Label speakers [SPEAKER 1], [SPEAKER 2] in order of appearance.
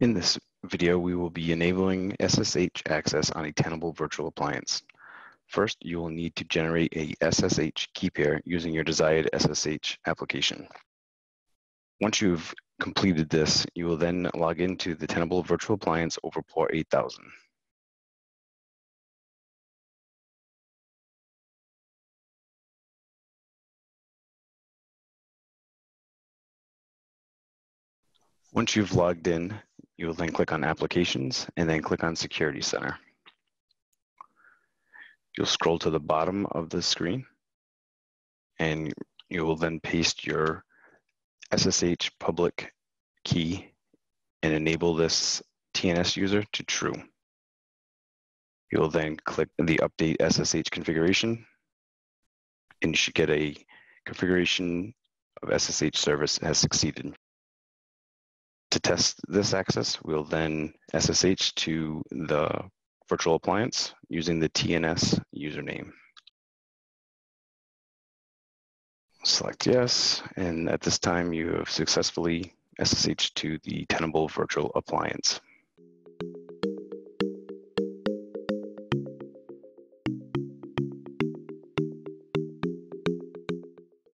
[SPEAKER 1] In this video, we will be enabling SSH access on a Tenable virtual appliance. First, you will need to generate a SSH key pair using your desired SSH application. Once you've completed this, you will then log into the Tenable virtual appliance over port 8000. Once you've logged in, you will then click on Applications and then click on Security Center. You'll scroll to the bottom of the screen and you will then paste your SSH public key and enable this TNS user to true. You'll then click the Update SSH configuration and you should get a configuration of SSH service has succeeded. To test this access, we'll then SSH to the virtual appliance using the TNS username. Select yes, and at this time you have successfully SSH to the Tenable virtual appliance.